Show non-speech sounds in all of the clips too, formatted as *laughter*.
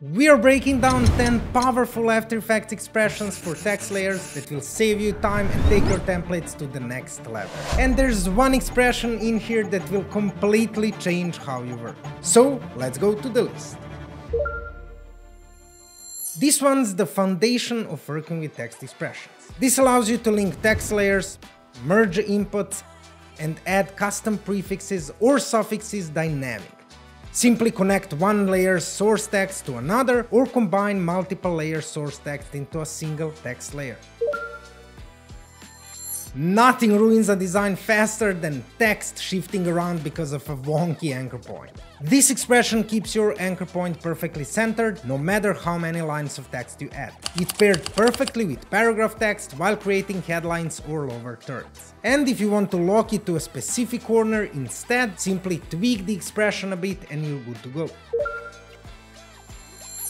We are breaking down 10 powerful After Effects expressions for text layers that will save you time and take your templates to the next level. And there's one expression in here that will completely change how you work. So let's go to the list. This one's the foundation of working with text expressions. This allows you to link text layers, merge inputs, and add custom prefixes or suffixes dynamic. Simply connect one layer's source text to another or combine multiple layer source text into a single text layer. Nothing ruins a design faster than text shifting around because of a wonky anchor point. This expression keeps your anchor point perfectly centered, no matter how many lines of text you add. It paired perfectly with paragraph text while creating headlines or lower thirds. And if you want to lock it to a specific corner instead, simply tweak the expression a bit and you're good to go.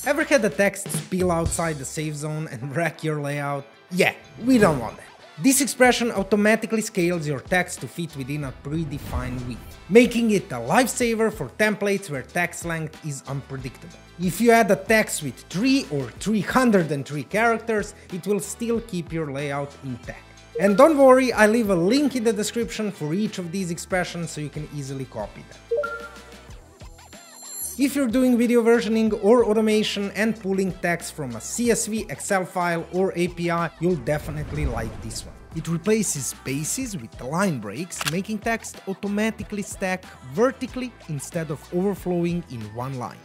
Ever had the text spill outside the safe zone and *laughs* wreck your layout? Yeah, we don't want that. This expression automatically scales your text to fit within a predefined width, making it a lifesaver for templates where text length is unpredictable. If you add a text with 3 or 303 characters, it will still keep your layout intact. And don't worry, I leave a link in the description for each of these expressions so you can easily copy them. If you're doing video versioning or automation and pulling text from a CSV, Excel file or API, you'll definitely like this one. It replaces spaces with line breaks, making text automatically stack vertically instead of overflowing in one line.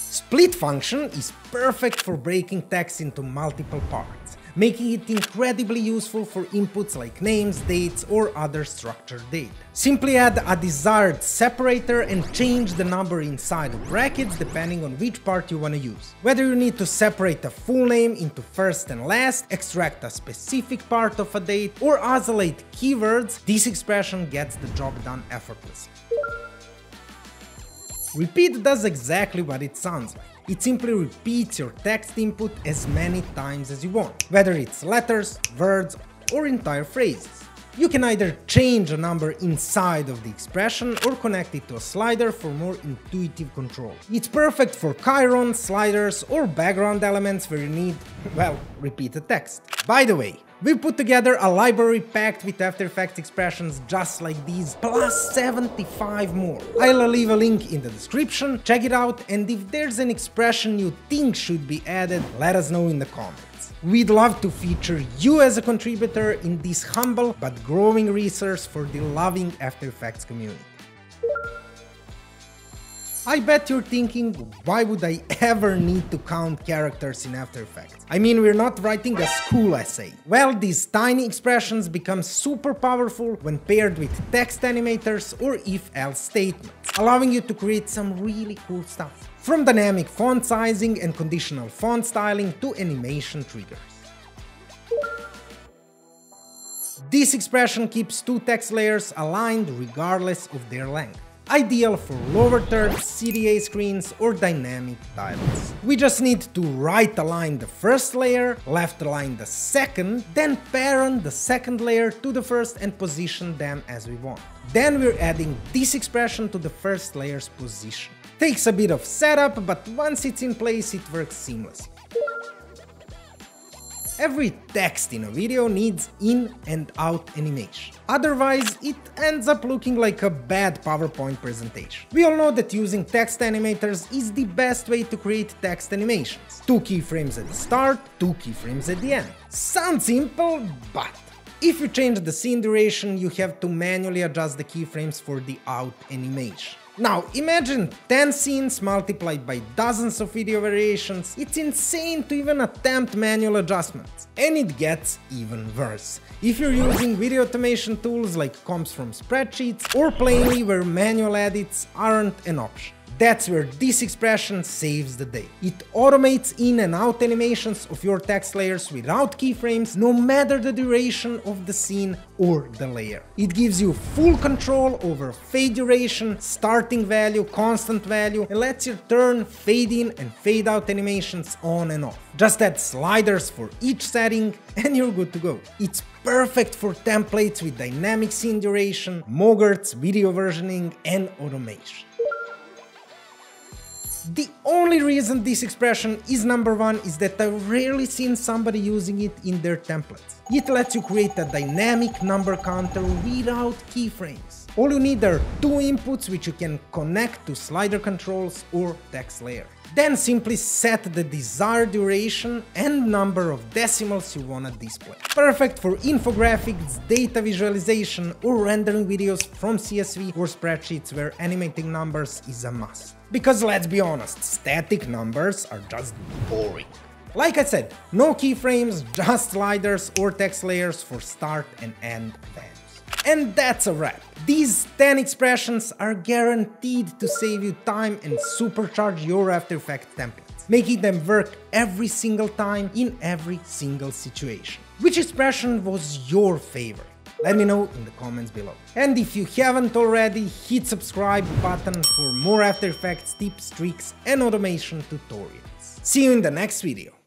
Split function is perfect for breaking text into multiple parts making it incredibly useful for inputs like names, dates, or other structured data. Simply add a desired separator and change the number inside of brackets depending on which part you want to use. Whether you need to separate a full name into first and last, extract a specific part of a date, or isolate keywords, this expression gets the job done effortlessly. Repeat does exactly what it sounds like. It simply repeats your text input as many times as you want, whether it's letters, words, or entire phrases. You can either change a number inside of the expression or connect it to a slider for more intuitive control. It's perfect for chyrons, sliders, or background elements where you need, well, repeated text. By the way, we put together a library packed with After Effects expressions just like these, plus 75 more. I'll leave a link in the description, check it out, and if there's an expression you think should be added, let us know in the comments. We'd love to feature you as a contributor in this humble but growing resource for the loving After Effects community. I bet you're thinking, why would I ever need to count characters in After Effects? I mean, we're not writing a school essay. Well, these tiny expressions become super powerful when paired with text animators or if-else statements, allowing you to create some really cool stuff. From dynamic font sizing and conditional font styling to animation triggers. This expression keeps two text layers aligned regardless of their length ideal for lower thirds, CTA screens or dynamic tiles. We just need to right align the first layer, left align the second, then parent the second layer to the first and position them as we want. Then we're adding this expression to the first layer's position. Takes a bit of setup, but once it's in place it works seamlessly. Every text in a video needs in and out animation. Otherwise, it ends up looking like a bad PowerPoint presentation. We all know that using text animators is the best way to create text animations. Two keyframes at the start, two keyframes at the end. Sounds simple, but if you change the scene duration, you have to manually adjust the keyframes for the out animation. Now, imagine 10 scenes multiplied by dozens of video variations, it's insane to even attempt manual adjustments. And it gets even worse. If you're using video automation tools like comps from spreadsheets, or Plainly where manual edits aren't an option. That's where this expression saves the day. It automates in and out animations of your text layers without keyframes, no matter the duration of the scene or the layer. It gives you full control over fade duration, starting value, constant value, and lets you turn fade in and fade out animations on and off. Just add sliders for each setting and you're good to go. It's perfect for templates with dynamic scene duration, MOGRTs, video versioning, and automation. The only reason this expression is number one is that I've rarely seen somebody using it in their templates. It lets you create a dynamic number counter without keyframes. All you need are two inputs which you can connect to slider controls or text layer. Then simply set the desired duration and number of decimals you wanna display. Perfect for infographics, data visualization or rendering videos from CSV or spreadsheets where animating numbers is a must. Because let's be honest, static numbers are just boring. Like I said, no keyframes, just sliders or text layers for start and end. And that's a wrap. These 10 expressions are guaranteed to save you time and supercharge your After Effects templates, making them work every single time in every single situation. Which expression was your favorite? Let me know in the comments below. And if you haven't already, hit subscribe button for more After Effects tips, tricks and automation tutorials. See you in the next video.